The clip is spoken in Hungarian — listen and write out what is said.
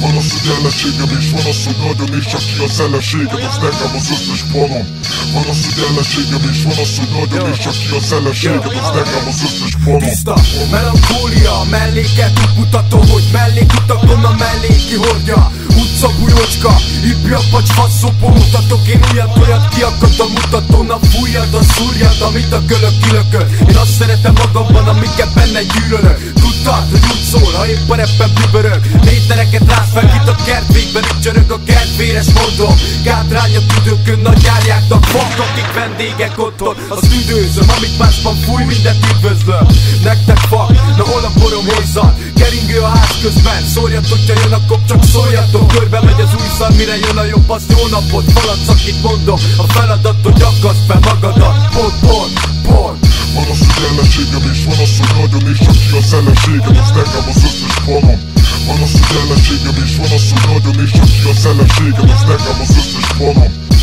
hogy ellenségem és van az, hogy nagyon és csak ki az ellenségem Az nekem az összes panom Van az, hogy ellenségem és van az, hogy nagyon és csak ki az ellenségem Az nekem az összes panom Tiszta, melankólia, melléket mutató, hogy mellékutakon a melléki hordja. Utca bujócska, hipja vagy faszopó mutatok Én újat olyat kiakad a mutatón A fújjad, a szúrjad, amit a kölök kilököl. Én azt szeretem magamban, amiket benne gyűlölök szól, ha épp a reppen bübörög Métereket rász fel, kit a kert végben ücsörög a kert véres módon Gátrány a tüdőkön, nagy járjáknak Fak, akik vendégek otthon. Azt üdőzöm, amit másban fúj, mindent üdvözlöm. Nektek fak, na hol a borom hozzad? Keringő a ház közben, szórjatok, ha jön a kop, csak szóljatok. Körbe megy az új szar, mire jön a jobb, azt jó napot Faladsz, akit mondom, a feladat, hogy akaszt fel magadat ellenségem és van az, hogy nagyon és csak ki az ellenségem Az nekem az összes panom Van az, hogy ellenségem és van az, hogy